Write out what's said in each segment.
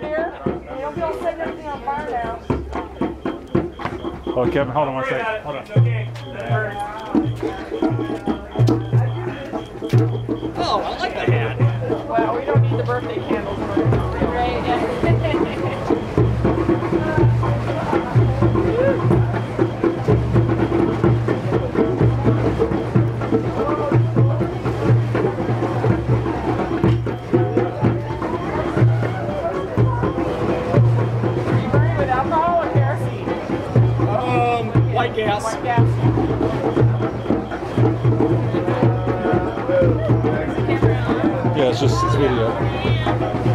there, dear. You don't be all setting everything on fire now. Oh, Kevin, hold on one second. Hold on. Oh, I like the hat. Well, we don't need the birthday candles. Gas. Yeah, it's just it's video.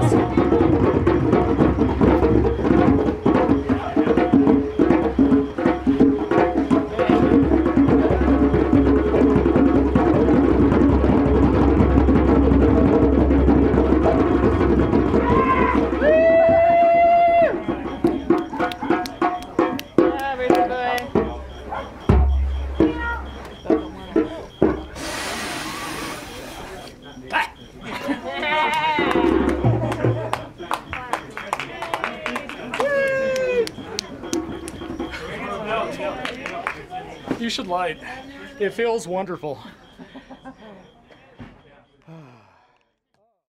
Thank you. You should light. It feels wonderful.